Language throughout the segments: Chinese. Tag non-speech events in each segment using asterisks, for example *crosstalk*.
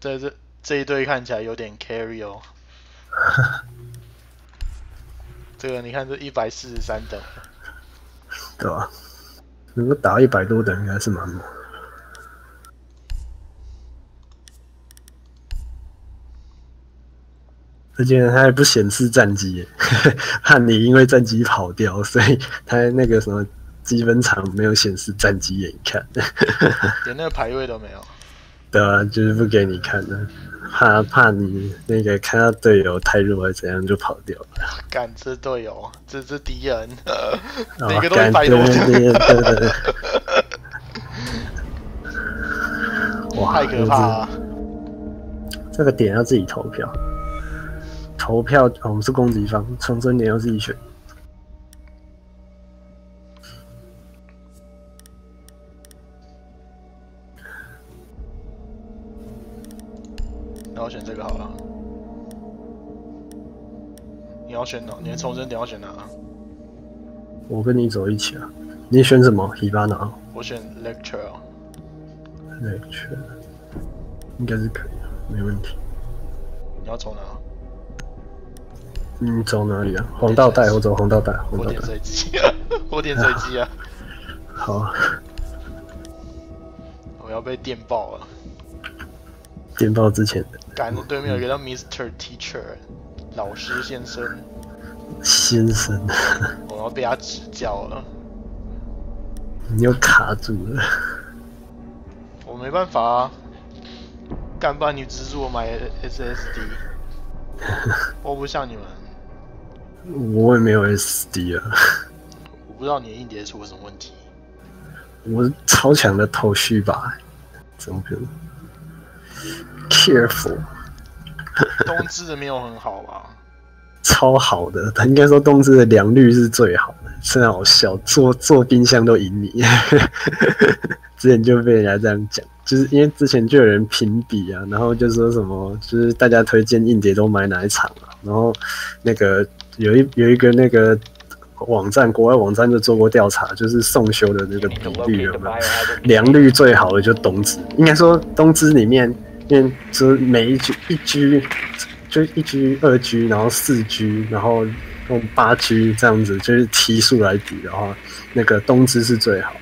这这这一队看起来有点 carry 哦。*laughs* 这个你看，这一百四十三等，对吧？能够打一百多等，应该是蛮猛。而且他还不显示战绩，怕你因为战绩跑掉，所以他那个什么积分场没有显示战机给你看，*laughs* 连那个排位都没有。对啊，就是不给你看的，怕怕你那个看到队友太弱还怎样就跑掉了。感知队友，这是敌人，*laughs* 哦每个都一百多干对对对对对 *laughs* 哇，太可怕了。这个点要自己投票，投票、哦我们是攻击方，重生点要自己选。要选哪？你的重生点要选哪？我跟你走一起啊！你选什么？伊巴拿我选 lecture lecture，应该是可以的，没问题。你要走哪？你走哪里啊？黄道带，我走黄道带，黄道带。火点随机，火点随机啊！*laughs* 好，我要被电爆了。电报之前的干，对面有一个叫 Mr. Teacher 老师先生，先生，我要被他指教了。你又卡住了。我没办法啊，干不然你资助我买 SSD，*laughs* 我不像你们，我也没有 SD 啊，我不知道你的硬碟出了什么问题。我是超强的头绪吧？怎么可能？Careful，东芝的没有很好吧？超好的，他应该说冬至的良率是最好的，真的好笑，做做冰箱都赢你。之前就被人家这样讲，就是因为之前就有人评比啊，然后就说什么，就是大家推荐硬碟都买哪一场啊，然后那个有一有一个那个网站，国外网站就做过调查，就是送修的那个比率有没有？良率最好的就东芝，应该说东芝里面，因为就是每一局一局就一局、二局，然后四局，然后用八局这样子，就是梯数来比的话，那个东芝是最好的。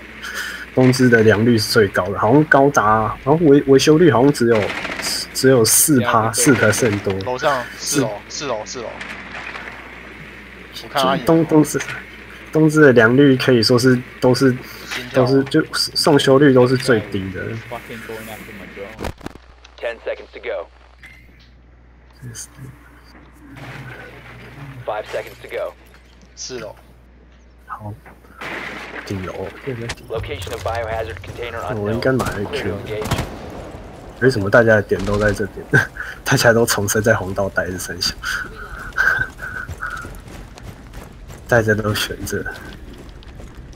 东芝的良率是最高的，好像高达，然后维维修率好像只有只有四趴四 percent 多。楼上四楼，四楼，四楼。我看东东芝东芝的良率可以说是都是都是就送修率都是最低的。Fucking going after my drone. Ten seconds to go. Five seconds to go. 四楼。好，顶楼，对对顶楼。Location of biohazard container 我 unknown. 应该买了一 engage. 为什么大家的点都在这边？*laughs* 大家都重生在红道带着三小，*laughs* 大家都选这。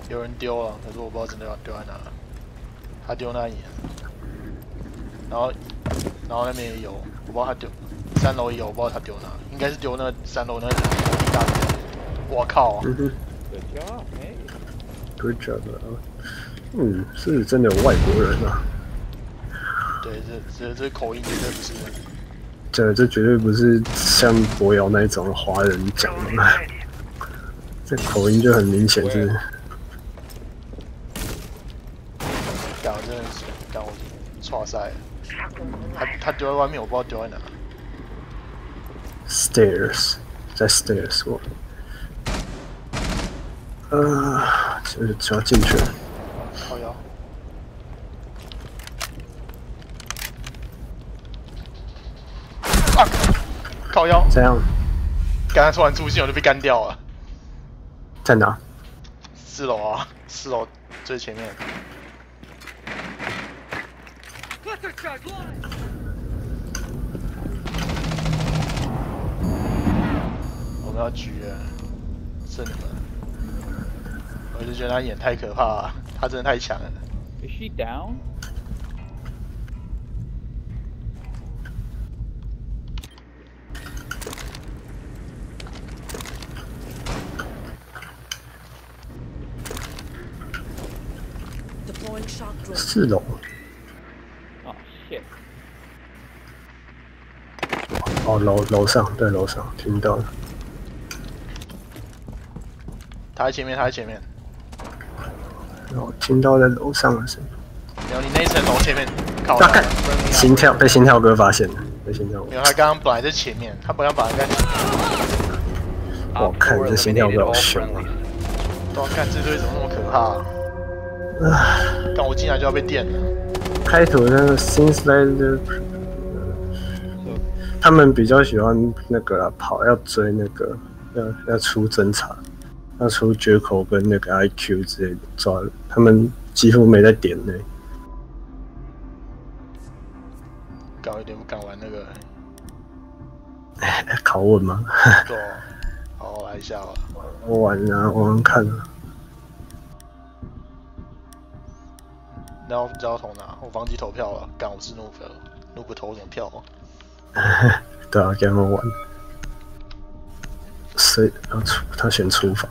有人丢了，可是我不知道真的要丢在哪。他丢那里，然后然后那边也有，我不知道他丢三楼也有，我不知道他丢哪，应该是丢那三楼那个。我靠！嗯哼 Good job, hey.，Good job 啊。嗯，是真的有外国人啊，对，这这这口音绝对不是。这这绝对不是像博瑶那一种华人讲的，这口音就很明显是。干，我真的是讲，我错。他他丢在外面，我不知道丢在哪。Stairs，在 Stairs 我。呃，就是只要进去了。靠腰。啊！靠腰！怎样刚才突然出现，我就被干掉了。在哪？四楼啊，四楼最前面。我们要狙了，是你们。我就觉得他演太可怕了，他真的太强了。Is she down? Deploying shock drone. 四楼。Oh shit. 哦，楼楼上，对，楼上听到了。他在前面，他在前面。我听到在楼上的声音。没有，你那一层楼前面靠大概。心跳被心跳哥发现了，被心跳哥没。有，他刚刚本来在前面，他本来本来在前面。我看4这心跳哥好凶啊啊，干这队怎么那么可怕、啊？但我进来就要被电了。开头那个 Since Like 他们比较喜欢那个啦，跑要追那个，要要出侦查，要出绝口跟那个 IQ 之类的抓，他们几乎没在点内。搞一点不敢玩那个。*laughs* 拷问吗？*laughs* 对啊，好好来一下吧。我玩啊，我玩看啊。然后交投哪？我忘记投票了。干我是怒粉，怒不投什么票啊？*laughs* 对啊，给他们玩。谁他出？他选厨房，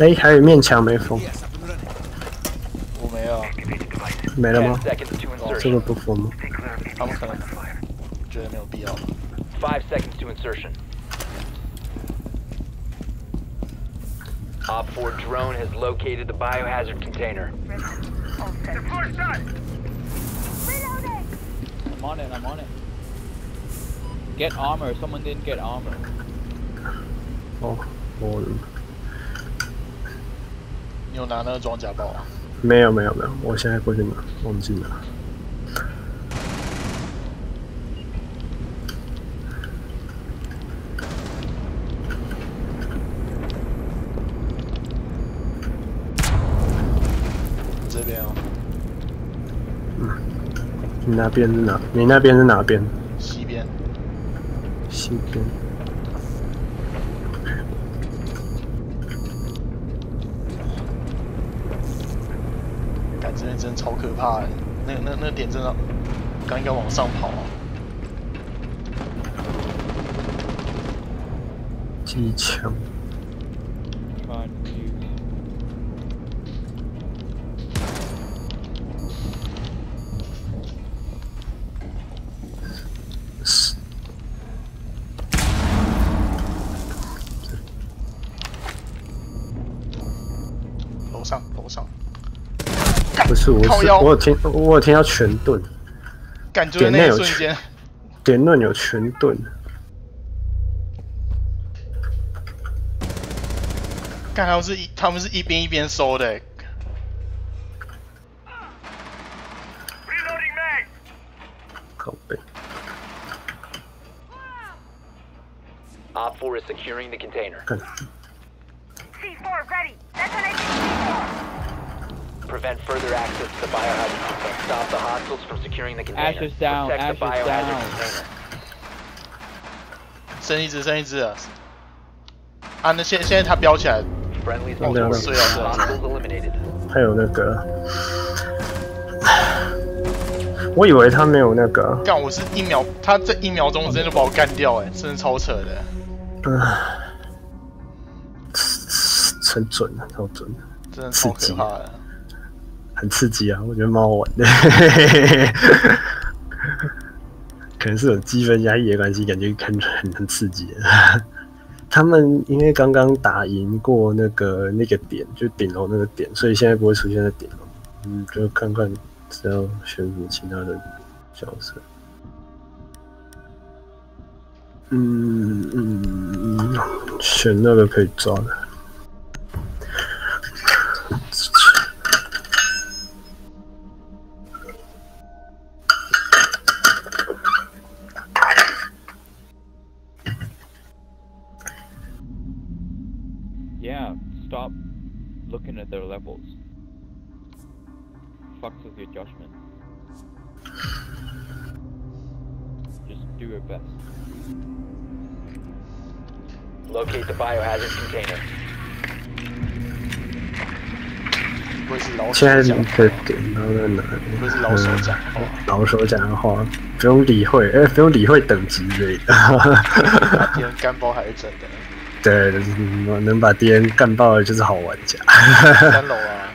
哎、还有一面墙没封，我没有， Activated device. 没了 10吗？ seconds to 这个 insertion. 不封吗？ Stay clear of他们 enemies 可能 fire. 觉得没有必要。 5 seconds to insertion. Op 4 drone has located the biohazard container. All set. The floor's done. I'm on it, I'm on it. Get armor, someone didn't get armor. 哦，我你 有拿那个装甲包啊？没有没有没有，我现在过去拿，忘记拿。这边哦，你那边是哪？你那边是哪边？西边。西边。干这边真超可怕，那那那点真的，刚应该往上跑啊。机枪，我是靠腰我有听，我有听到全盾，感觉那一点内有去瞬间，点论有全盾，看他们是一他们是一边一边收的、欸，Reloading mag. 靠背。Op 4 is securing the container. Prevent further access to the biohazard container. Stop the hostiles from securing the container. Ashes down, Protect the ashes biohazard down. container. 剩一只剩一只了。啊，那现现在它飙起来， Friendlies Oh, no, no. victorious. Hostiles eliminated. 还有那个，我以为他没有那个，干我是一秒，他这一秒钟之间就把我干掉、哎，真的超扯的。嗯，很准啊，超准的，真的超可怕的。 *sighs* 很刺激啊！我觉得蛮好玩的，可能是有积分压抑的关系，感觉很很很刺激。他们因为刚刚打赢过那个那个点，就顶楼那个点，所以现在不会出现在顶楼。嗯，就看看只要选什么其他的角色。嗯嗯嗯，选那个可以抓的。levels. Fucks with your judgment. Just do your best. Locate the biohazard container. 不会是老手现在讲的点都在哪里？不会是老手讲话嗯老手讲的话，不用理会，哎、不用理会等级之类的。把敌人干爆还是真的。 对，能能把敌人干爆的就是好玩家。三楼啊，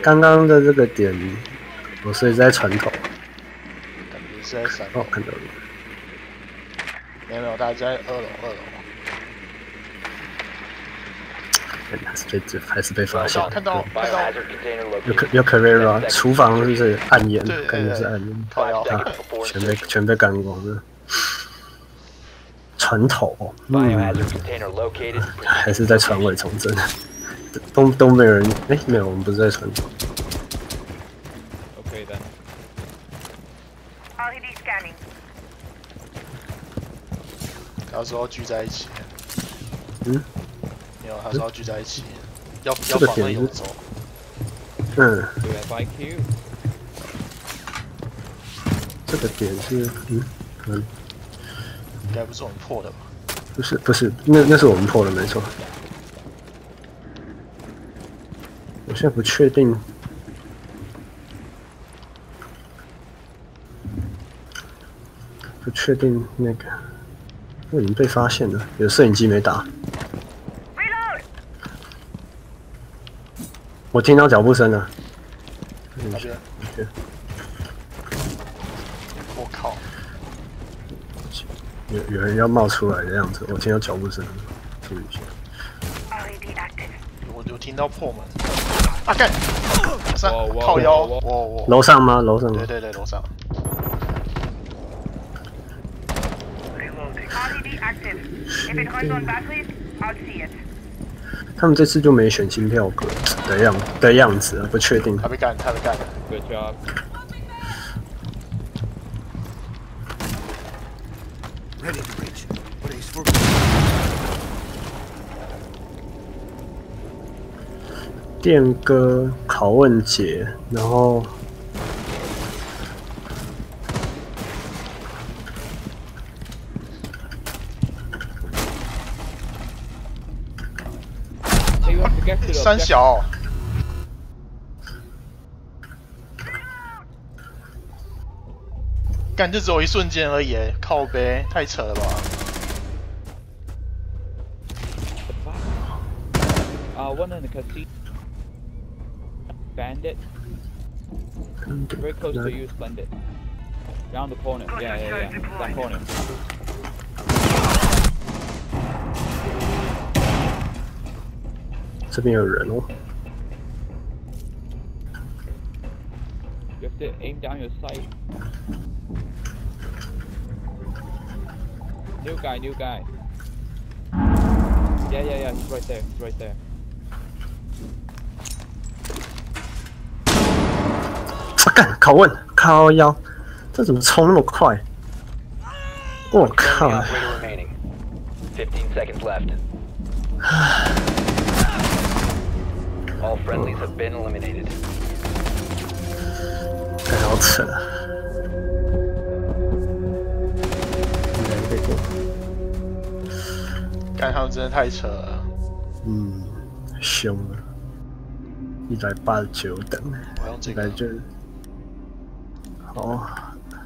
刚刚的这个点，我是在船头。感觉是在三哦楼，，看到了。没有没有，大家在二楼二楼。还是被还是被发现了。看到看到有可有 Carrera，厨房是不是暗烟？对感觉是暗烟，靠腰 Five 啊 seconds before 全被全被干光了。船头，嗯，Biohazard container located. 还是在船尾重整，都都没有人，哎、没有，我们不是在船头。Okay then. RED scanning. 他说要聚在一起，嗯，没有，他说要聚在一起，要这个要防着点是游走。嗯，Do you have IQ? 这个点是，嗯，嗯，应该不是我们破的吧？不是不是，那那是我们破的，没错。我现在不确定，不确定那个，我已经被发现了，有摄影机没打。Reload! 我听到脚步声了，那边，对我靠，有有人要冒出来的样子，我听到脚步声，注意一下。我有听到破门。啊干！上哇哇靠腰，楼上吗？楼上吗对？对对，楼上。RED active. If it runs on batteries, I'll see it. 他们这次就没选心跳格的样的样子啊，不确定。他被干，他被干了。Good job. 电哥拷问节，然后三小。感就只有一瞬间而已，靠呗，太扯了吧！啊，我那个。bandit. Very close no. to you is bandit. Down the corner. Yeah, yeah, yeah. That corner. It's me a rental. You have to aim down your sight. New guy, new guy. Yeah, yeah, yeah, he's right there, he's right there. 干，拷问，靠腰，这怎么冲那么快？我靠！operator remaining. 15 seconds left. All friendlies have been eliminated. 太好扯。干，他们真的太扯了。嗯，凶了，一百八十九等，我用这个感，觉好，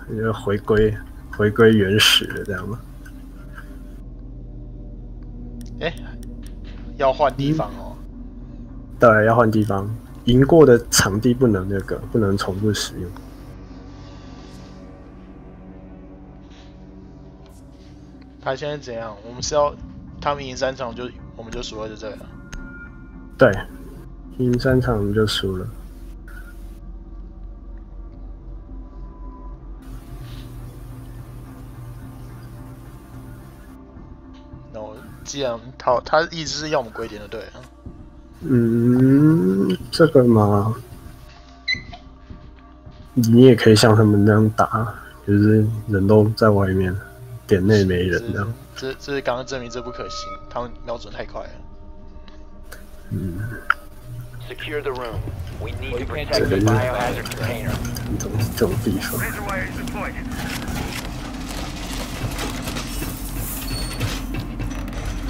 就回归回归原始的，这样吗？哎、要换地方哦。对，要换地方，赢过的场地不能那个，不能重复使用。他现在怎样？我们是要他们赢三场就我们就输了，就这个。对，赢三场我们就输了。既然他他一直是要我们归点的，对。嗯，这个嘛，你也可以像他们那样打，就是人都在外面，点内没人这样。这这是刚刚证明这不可行，他们瞄准太快了。嗯 Secure the room. We need to protect the biohazard container. *laughs* 这种这种地方，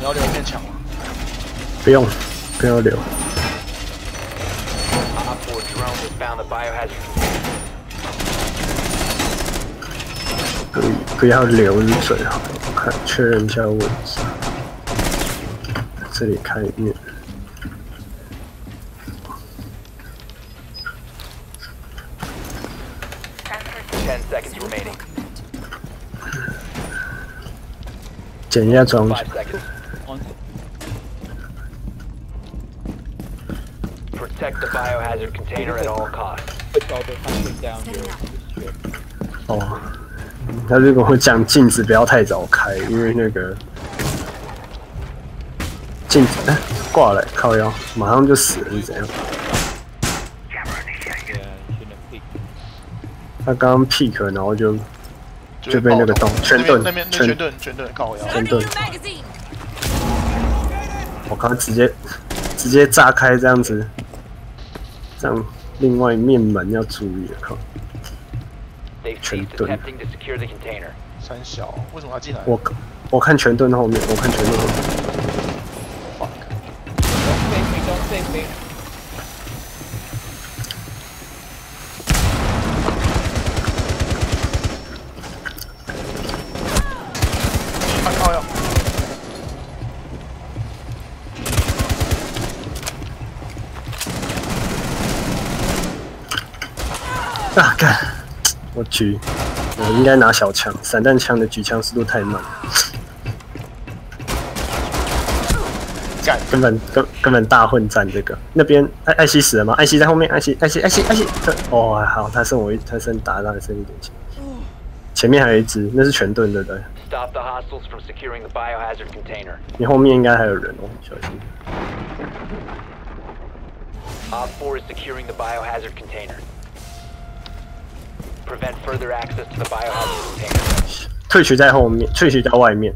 你要留一面墙吗？不用不要留，Op 4 drone has found the biohazard 不不要留是最好。我看确认一下位置，这里看一遍一下装 Five the biohazard container at all costs. push all the hunters down your ship. 哦。他就跟我讲镜子不要太早开，因为那个镜子哎挂了靠腰，马上就死了是怎样.他刚刚 pick，然后就就就被那个洞全盾那边那全全盾全盾靠腰。全盾，我刚刚直接直接炸开这样子，像另外面门要注意的，靠。全盾。三小，我看全盾后面，我看全盾后面。啊干！我狙，我应该拿小枪，散弹枪的举枪速度太慢，干根本根根本大混战这个。那边艾艾希死了吗？艾希在后面，艾希艾希艾希艾希，对哦还好，他剩我一，他剩打他剩一点钱。前面还有一只，那是全盾对不对？Stop the hostiles from securing the biohazard container. 你后面应该还有人哦，小心。Op four is securing the biohazard container. 退曲在后面，退曲在外面。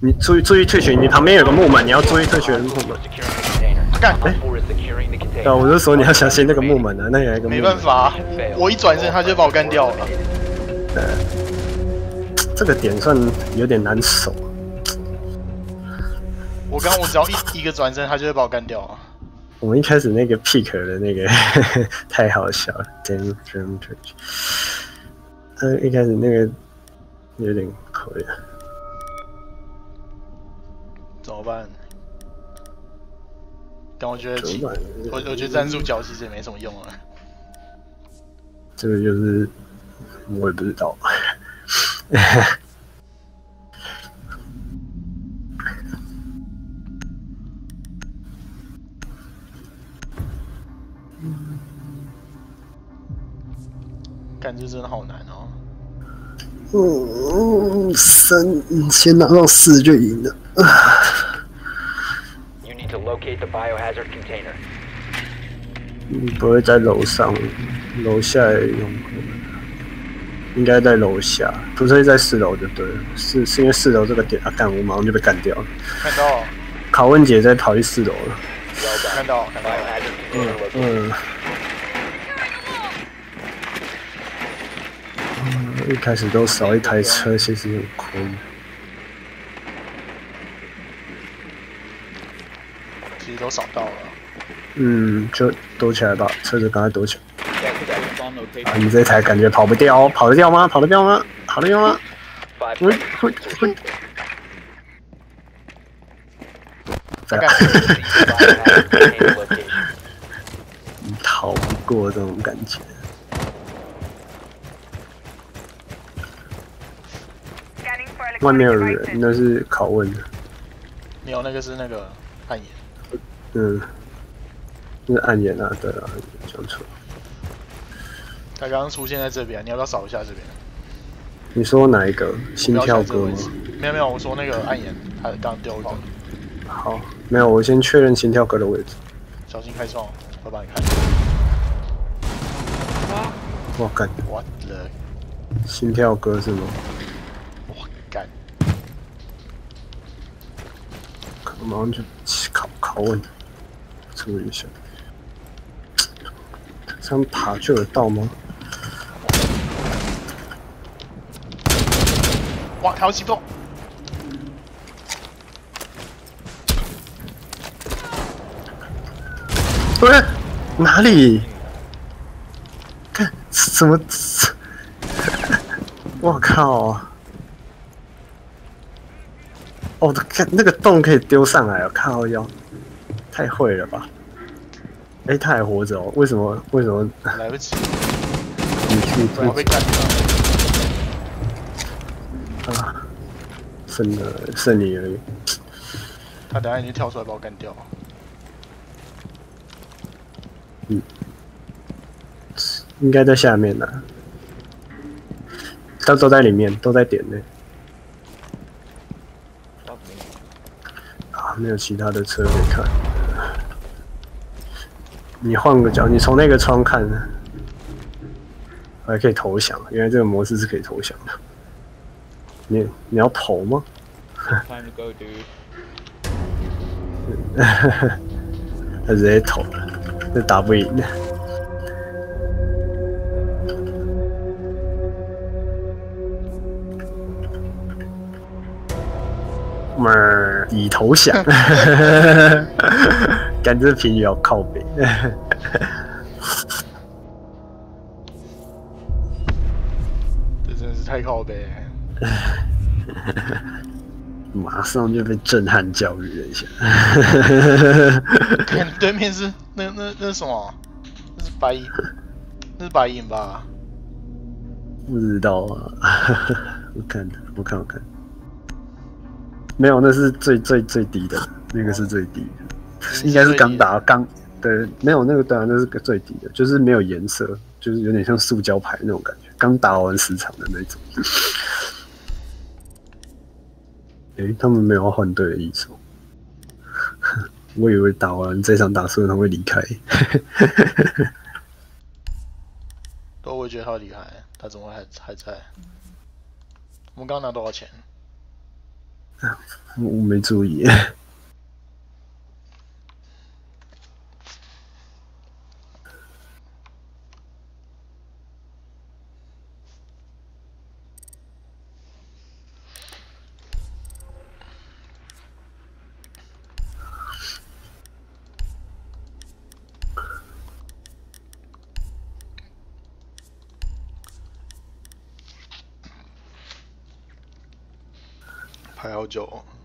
你注意注意退曲，你旁边有个木门，你要注意退曲的木门。the container. 干 Op 4 is securing the 对啊，container. 我就说你要小心那个木门啊，那有一个木门。没办法，我我一转身他就把我干掉了。这个点算有点难守。我刚我只要一一个转身，他就会把我干掉了。我们一开始那个 pick 的那个太好笑了 d a m d r m Church。呃，一开始那个有点亏啊。怎么办？但我觉得我我觉得站住脚其实也没什么用啊了。这个就是我也不知道。干这真的好难哦。嗯，三先拿到四就赢了。*sighs* You need to locate the biohazard container. 嗯不会在楼上，楼下也用过，应该在楼下，不是在四楼就对了。是是因为四楼这个点啊，干我马上就被干掉了。看到拷问姐在跑去四楼了。看到看到.嗯。嗯，一开始都少一台车，其实很亏。其实都扫到了。嗯，就躲起来吧，车子赶快躲起来。啊，你这台感觉跑不掉，跑得掉吗？跑得掉吗？跑得掉吗？Five 会 seconds. 会 *laughs* 会。他干 Biohazard container location. 逃不过这种感觉。外面有人，那是拷问的。没有那个是那个暗眼，嗯，那是暗眼啊，对啊，讲错。他刚刚出现在这边，你要不要扫一下这边？你说哪一个？心跳哥吗？没有没有，我说那个暗眼，他刚刚丢一个，好，没有，我先确认心跳歌的位置。小心开窗，会帮你看。我干，What the？心跳歌是吗？我干，马上就拷拷问。注意一下。这样爬就有到吗？哇，还有起动！不是哪里？看怎么？*laughs* 我靠！哦，看那个洞可以丢上来哦，靠腰，太会了吧！哎，他还活着哦？为什么？为什么？来不及，你去不然被干掉。啊！剩了剩你而已。他等下已经跳出来把我干掉。应该在下面呢、都都在里面，都在点内啊，没有其他的车可以看。你换个角，你从那个窗看，还可以投降。原来这个模式是可以投降的。你你要投吗？Time to go, dude. *laughs* 他直接投了，这打不赢的。妹儿已投降，*laughs* 感觉评语要靠北。这真的是太靠背。*laughs* 马上就被震撼教育了一下。看对面是那那那是什么？那是白银，那是白银吧？不知道啊，我看我看我看，没有，那是最最最低的，那个是最低的，应该是刚打刚对，没有那个当然那是个最低的，就是没有颜色，就是有点像塑胶牌那种感觉，刚打完十场的那种。*laughs* 诶、他们没有换队的意思哦，*laughs* 我以为打完这场打输了 *laughs* 他会离开。都我也觉得他厉害，他怎么还还在？我们刚拿多少钱？我没注意。排好久哦。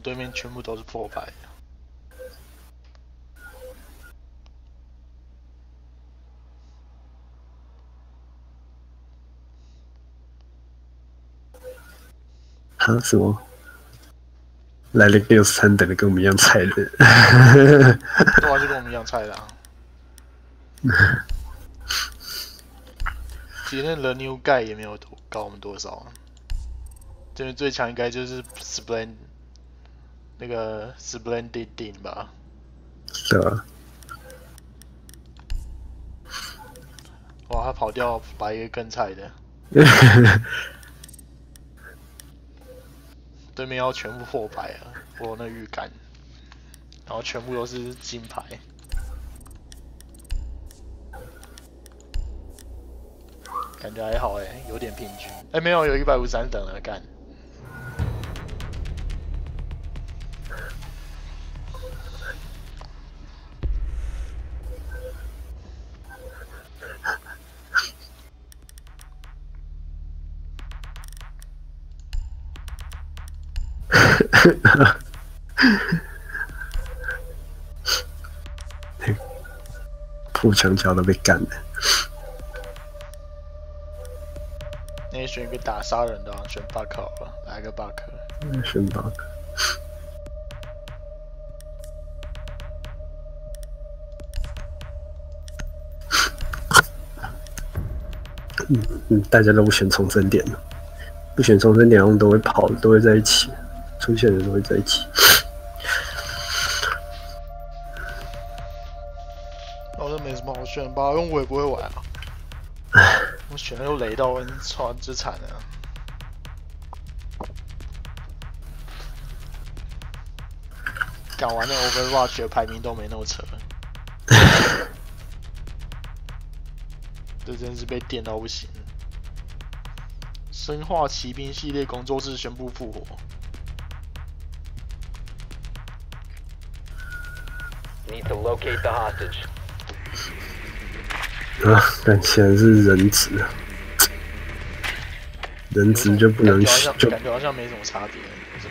对面全部都是破牌，啊什么？来了个六十三等的跟我们一样菜的，对啊，就跟我们一样菜的、啊。其实那 The New Guy 也没有多高我们多少、啊，这边最强应该就是 Splend 那个 Splendid Dean 吧。对吧？哇，他跑掉白一个更菜的，*laughs* 对面要全部破牌啊，我有那预感，然后全部都是金牌。感觉还好哎、有点平均。哎、没有，有一百五十三等了，干。墙角都被干了。那选一个打杀人的、啊，选好了，来个 Buck。选 bug。嗯嗯，大家都不选重生点了，不选重生点，我们都会跑，都会在一起，出现的都会在一起。选吧，因为我也不会玩啊。我选了又雷到，我操，这惨了。干完那 Overwatch 的排名都没那么扯，*laughs* 这真是被电到不行。生化奇兵系列工作室宣布复活，Need to locate the hostage. 啊，但显然是人质啊，人质就不能就感觉好像没什么差别，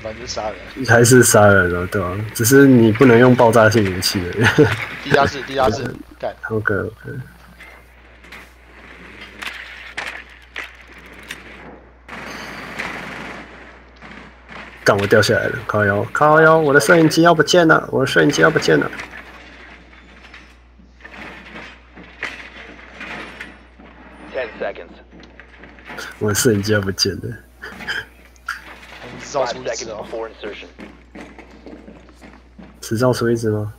反正就杀人。还是杀人了，对吧、只是你不能用爆炸性武器而已。地下室，地下室，*laughs* 干。OK OK。干我掉下来了，靠腰靠腰，我的摄影机要不见了，我的摄影机要不见了。Ten seconds. 我的摄影机要不见了，我们制造 Five 出一只 seconds 哦，before insertion. 只造出一只吗.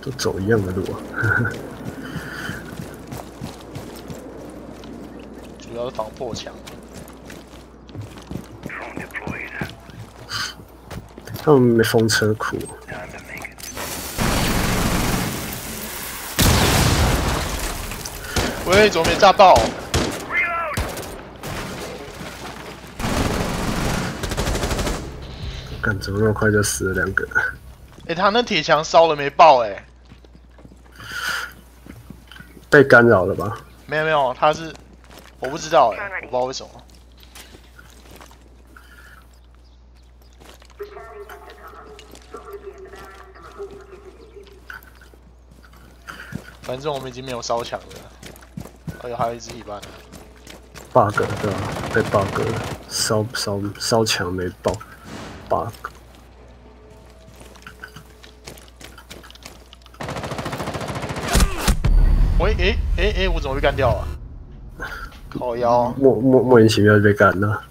都走一样的路啊。主要是防破墙。Drone deployed. 他们没封车库.喂，怎么没炸爆!干怎么那么快就死了两个？哎、他那铁墙烧了没爆、哎，被干扰了吧？没有没有，他是我不知道哎、我不知道为什么。反正我们已经没有烧墙了，哎呦还有一只一半。bug 对吧、被 bug 了烧烧烧墙没爆 bug。喂，诶诶诶，我怎么被干掉啊？靠腰，莫莫莫名其妙就被干了。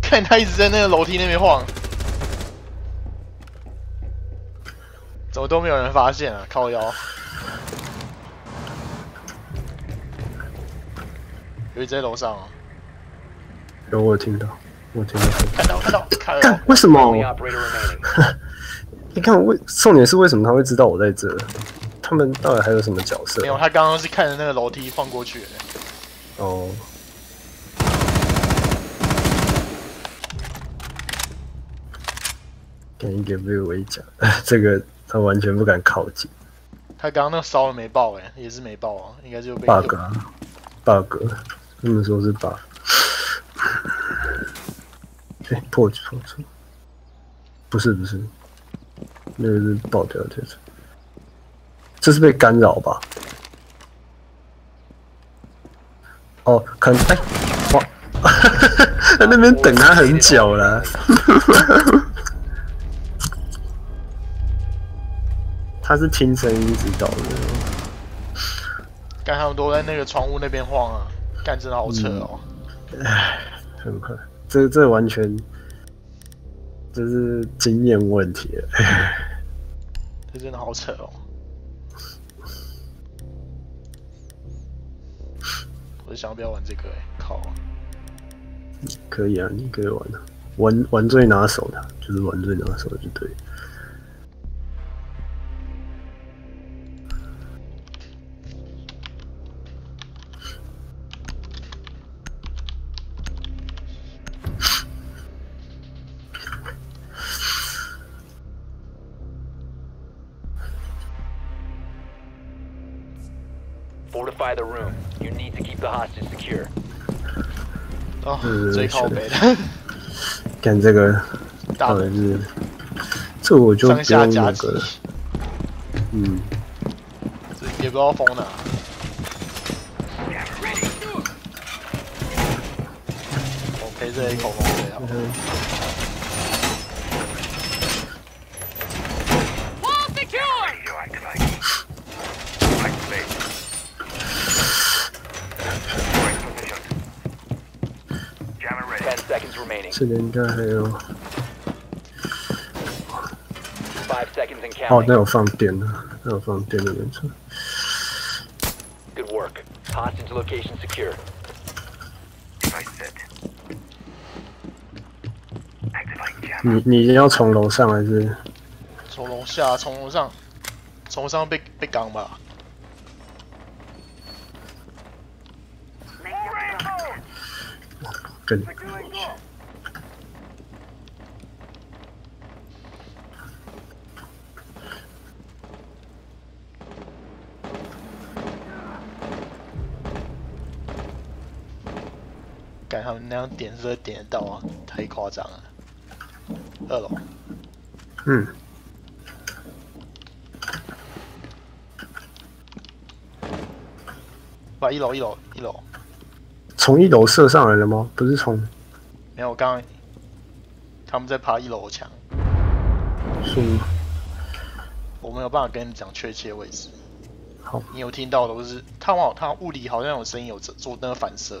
看他一直在那个楼梯那边晃，怎么都没有人发现啊？靠腰，有一只在楼上哦，有我有听到，我有听到。看到看到看到干，为什么. *laughs* 你看为重点是为什么他会知道我在这？他们到底还有什么角色没？有，他刚刚是看着那个楼梯放过去的。哦，给一个被围剿，*laughs* 这个他完全不敢靠近。他刚刚那个烧了没爆哎、也是没爆啊，应该就被 bug 啊，bug，他们说是 bug。哎、破破出，不是不是，那个是爆掉的，这是被干扰吧？哦，可能哎，哇，*laughs* 在那边等他很久了。他是听声音知道的。干他们都在那个窗户那边晃啊，干真的好扯哦。很快，这这完全这是经验问题了。*laughs* 这真的好扯哦。我就想要不要玩这个哎、靠！可以啊，你可以玩的、玩玩最拿手的，就是玩最拿手的就对了。哦嗯，最靠是的。北的，干这个大到底是这我就上不用那个，了，嗯，这也不知道封哪。我陪这一口风水好这边应该还有。哦，那有放电的，那有放电的没错。Good work. Hostage location secure. Activate. 你你要从楼上还是？从楼下，从楼上，从楼上被被港吧。跟。那样点是点得到啊，太夸张了。二楼，嗯，把，一楼，一楼，一楼，从一楼射上来了吗？不是从没有，刚刚他们在爬一楼墙，是吗？我没有办法跟你讲确切位置。好，你有听到的都是他好，他物理好像有声音有做做那个反射。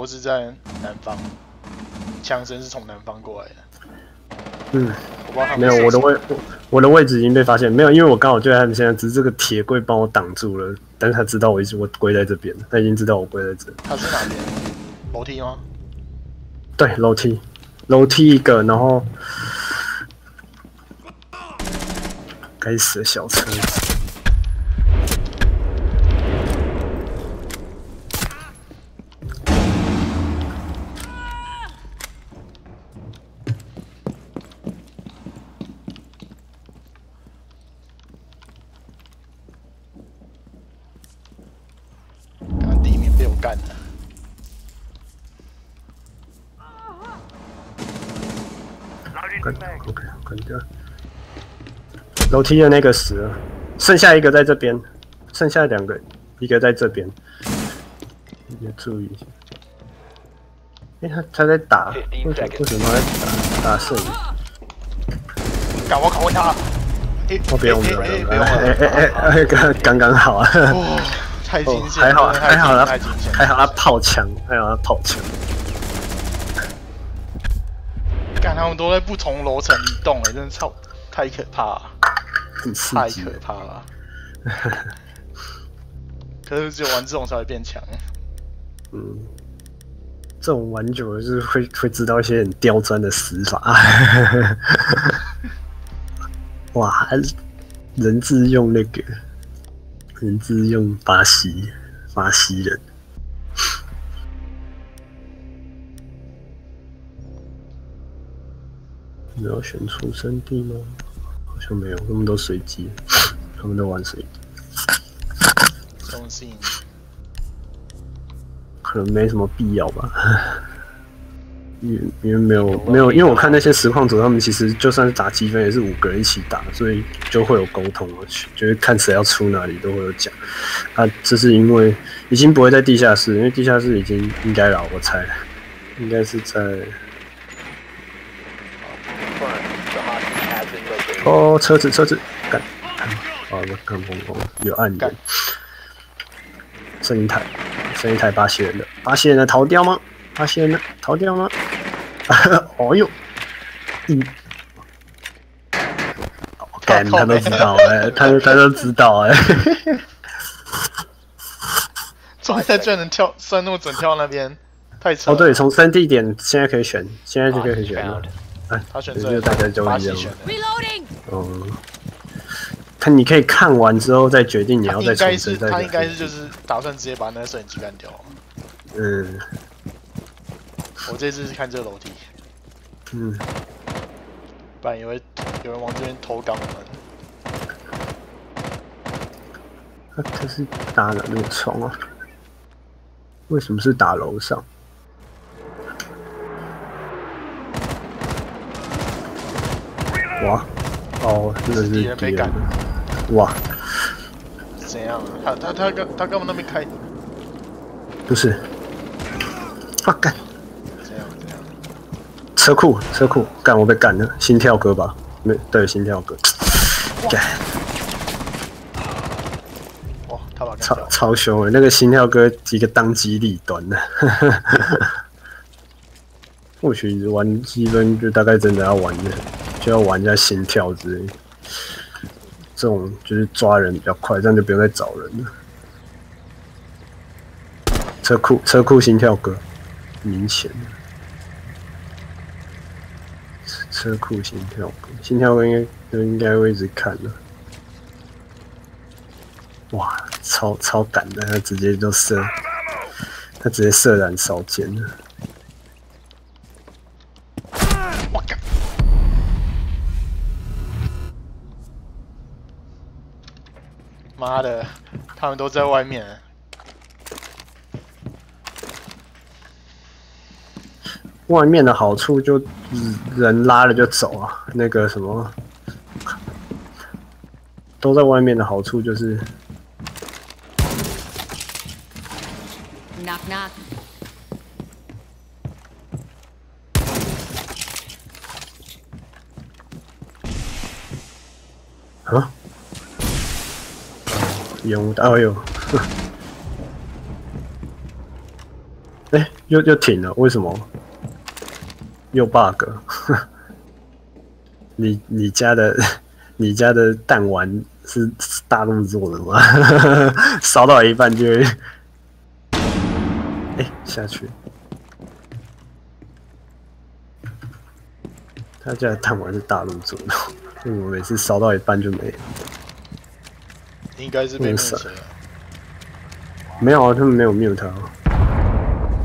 都是在南方，枪声是从南方过来的。嗯，没有我的位我我的位置已经被发现，没有，因为我刚好就在他们现在，只是这个铁柜帮我挡住了，但是他知道我一直我跪在这边，他已经知道我跪在这，他是哪边？楼梯吗？对，楼梯，楼梯一个，然后该死的小车楼梯的那个死了，剩下一个在这边，剩下两个，一个在这边，你要注意一下。哎、他他在打，为什么为什么他在打打摄影？赶我拷问他。诶哦，不用不诶用，诶不用，诶不用哎哎哎哎，刚刚刚好啊！哦，太惊哦，险，还好还好太惊险，他还好他炮枪，还好他炮枪。干他们都在不同楼层移动，哎，真的超太可怕了，太可怕了。*laughs* 可是只有玩这种才会变强。嗯，这种玩久了就是会会知道一些很刁钻的死法。*laughs* 哇，人质用那个，人质用巴西巴西人。*laughs* 你要选出生地吗？好像没有，他们都随机，*laughs* 他们都玩随机。可能没什么必要吧。因为因为没有没有，因为我看那些实况组，他们其实就算是打积分，也是五个人一起打，所以就会有沟通了，就是看谁要出哪里都会有讲。啊，这是因为已经不会在地下室，因为地下室已经应该了，我猜应该是在 Confirmed. The hostage has been located. 哦车子车子干，哦我看疯狂有暗干。影，剩一台剩一台巴西人的，巴西人的逃掉吗？巴西人的逃掉吗？*laughs* 哦哟，嗯，哦干他都知道哎、*laughs* 他他都知道哎、中间居然能跳深入整跳那边，太扯了。哦对，从三地点现在可以选，现在就可以选了他选这个这就大家都巴一样!哦，他你可以看完之后再决定你要再应该是重新再他应该是就是打算直接把那个摄影机干掉。嗯我这次是看这个楼梯，嗯，不然以为有人往这边偷肛我们。他他是打哪那个窗啊？为什么是打楼上？哇，哦，真的是敌人被赶哇，怎样？啊？他他他根他根本那边开，不是，啊干，怎样怎样？车库车库，干我被干了，心跳哥吧？没对，心跳哥，干。哇，他把超。超凶的，那个心跳哥一个当机立断的。*laughs* 或许玩积分就大概真的要玩的，就要玩一下心跳之类。这种就是抓人比较快，这样就不用再找人了。车库车库心跳哥，明显。车库心跳哥，心跳哥应该都应该会一直看的。哇，超超赶的，他直接就射，他直接射燃烧箭了。他们都在外面。外面的好处就嗯人拉了就走啊，那个什么，都在外面的好处就是，Knock knock. 用哎呦，*laughs* 哎、又又停了，为什么？又 bug？*laughs* 你你家的你家的弹丸是大陆做的吗？*laughs* 烧到一半就会，哎、下去。他家的弹丸是大陆做的，为什么每次烧到一半就没了？应该是被嗯是目起了，没有啊，他们没有 mute 啊。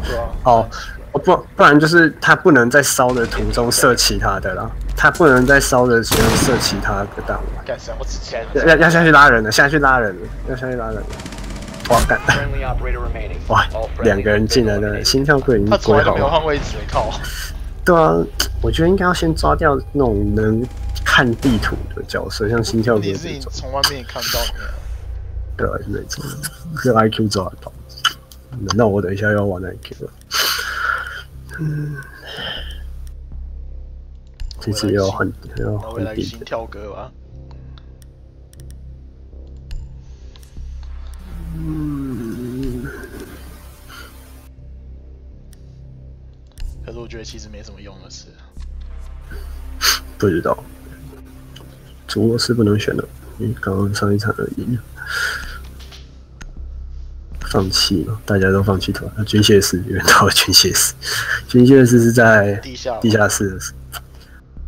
对吧？哦，哦不，不然就是他不能在烧的途中射其他的啦，他不能在烧的时候射其他的弹丸。干什么？要要要下去拉人了，下去拉人了，要下去拉人了。哇干.哇两个人进来了心跳队已经他从来都没有归好了。换位置，靠！对啊，我觉得应该要先抓掉那种能看地图的角色，像心跳哥这种。从外面看到你啊，对啊，是那种，这 IQ 走得到。那我等一下要玩 IQ 了。嗯，这次要很要那未来换地心跳歌吧。可是我觉得其实没什么用的事。不知道，主卧是不能选的，因为刚刚上一场而赢了，放弃了，大家都放弃投了。军械室，有人投了军械室，*laughs* 军械室是在地下地下室的时候。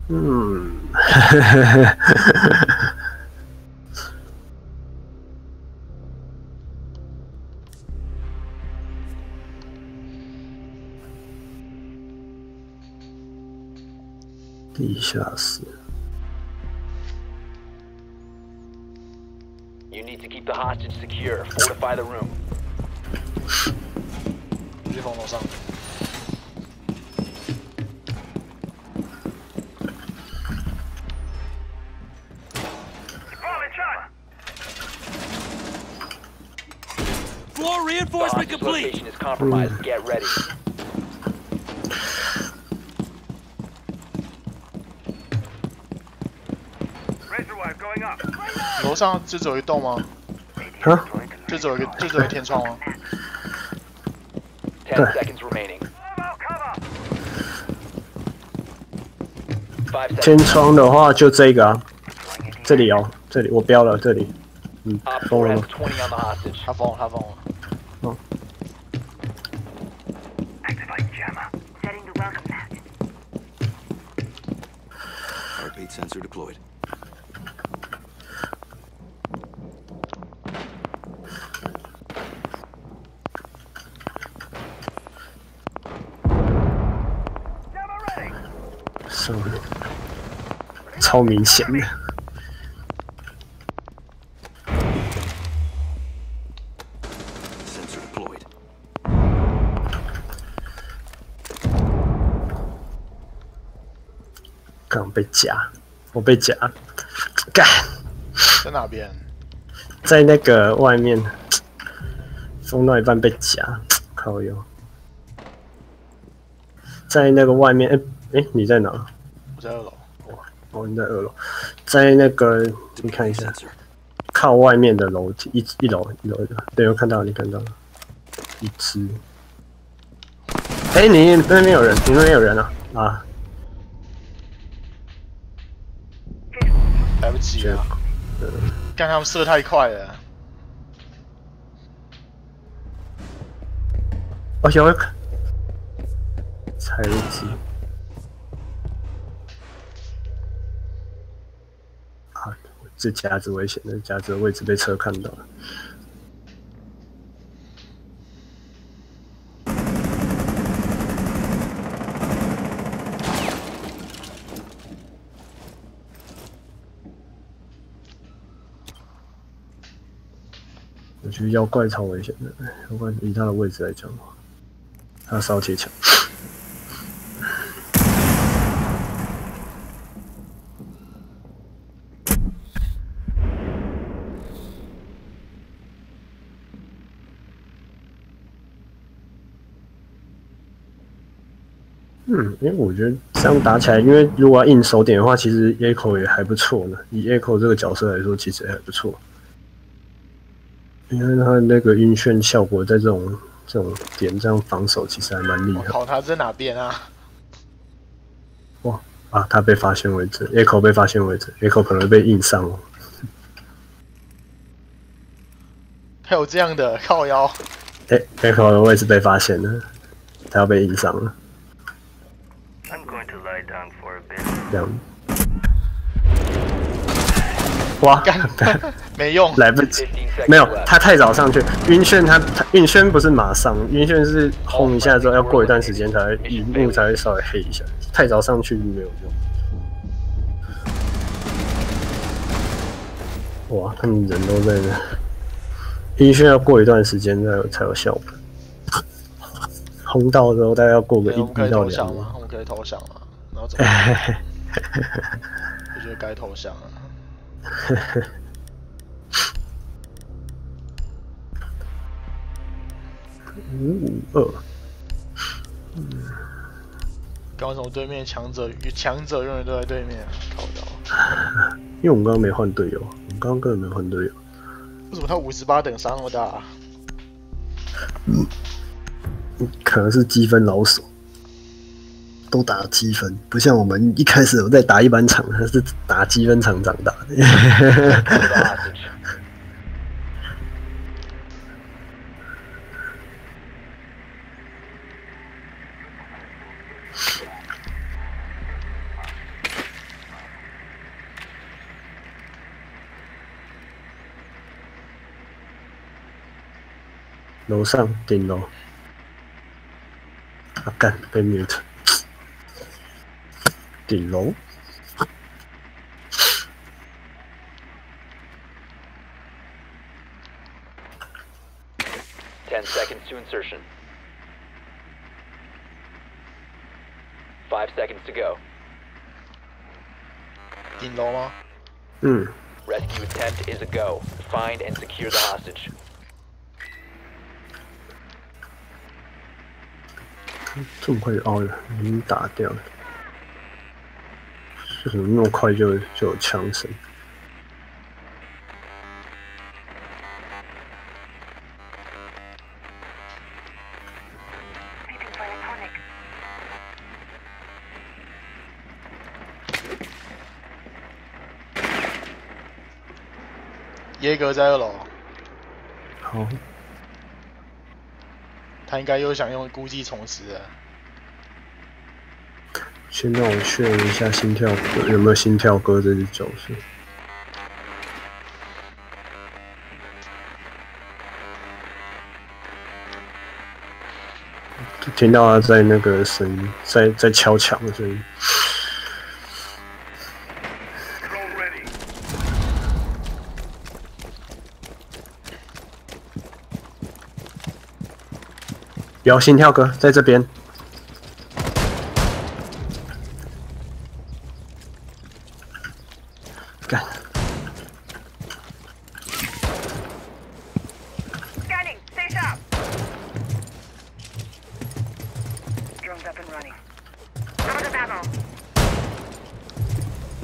嗯，*laughs* 地下室。You need to keep the hostage secure. Fortify the room. 我去风楼上。 Deployment shot. Floor The reinforcement hostage complete. location is compromised. Get ready. Razor wire going up. 楼上就只有一栋吗？ 这只有一个，这只有天窗吗？对。天窗的话就这个啊，这里哦，这里我标了这里，嗯，疯了吗？他疯了，他。超明显的，刚被夹，我被夹，干，在哪边？在那个外面，封到一半被夹，靠哟，在那个外面，哎、哎、你在哪？我在二楼。哦，你在二楼，在那个你看一下，靠外面的楼梯，一一楼一楼的，对，我看到你看到了，一只。哎、你那边有人，你那边有人啊啊！来不及了，干他们射太快了。哦，有一个，才一只。啊，这夹子危险的，夹子的位置被车看到了。我觉得妖怪超危险的，妖怪以他的位置来讲的话，他烧铁墙。嗯，因为我觉得这样打起来，因为如果要硬守点的话，其实 Echo 也还不错呢。以 Echo 这个角色来说，其实也还不错。因为他那个晕眩效果在这种这种点这样防守，其实还蛮厉害。我靠，他在哪边啊？哇啊，他被发现为止，Echo 被发现为止，Echo 可能被硬上哦。还有这样的靠腰，哎，Echo 的位置被发现了，他要被硬上了，这样。哇，*laughs* 没用。来不及，15 seconds 没有，他太早上去，晕眩他他晕眩不是马上，晕眩是轰一下之后要过一段时间才会荧幕才会稍微黑一下，太早上去没有用。哇，他们人都在那，晕眩要过一段时间才有才有效果，*laughs* 轰到之后大概要过个一我们可以一到两。我们可以投降了？然后怎？*laughs* *laughs* 我觉得该投降了。五五二，刚为什么对面强者与强者永远都在对面啊？靠腰，因为我们刚刚没换队友，我们刚刚根本没换队友。为什么他五十八等杀那么大、啊？可能是积分老手，都打积分，不像我们一开始有在打一般场，他是打积分场长大的。楼上顶楼，啊干被 mute，顶楼 Ten seconds to insertion. Five seconds to go. 顶楼吗？嗯， Rescue attempt is a go. Find and secure the hostage. 这么快就凹了，已经打掉了， 为什么那么快就就有枪声.耶格在二楼，好，他应该又想用估计重拾了。先让我确认一下心跳有没有心跳歌这只角色。听到他在那个声音，在在敲墙的声音。有心跳哥在这边，ammo.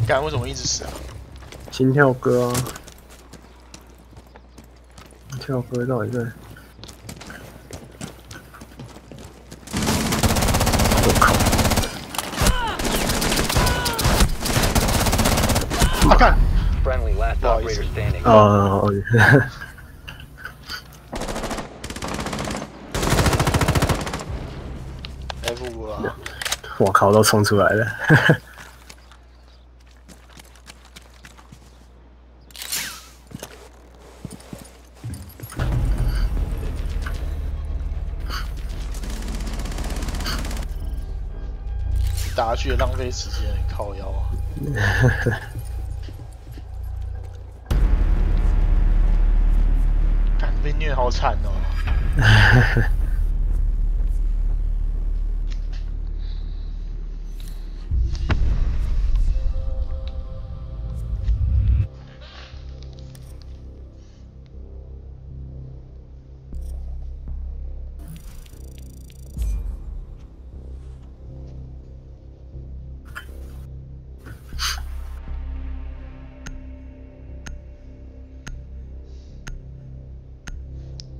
干为什么一直死啊？心跳哥啊，心跳歌到底在？我靠！啊干！Friendly, last Oh, operator easy. standing. 哦，，F 五啊，*laughs* 我靠，都冲出来了。打下去浪费时间，靠腰啊。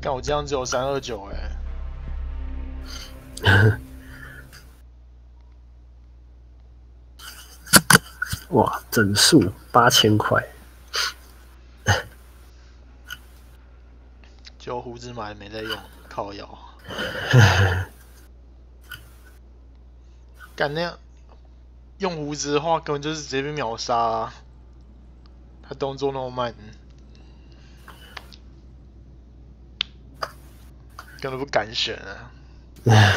干我这样只有三二九哎，*laughs* 哇，整数八千块，*laughs* 就胡子买没在用，靠腰。*laughs* 干那样用胡子的话，根本就是直接被秒杀、啊。他动作那么慢，根本不敢选啊。*laughs*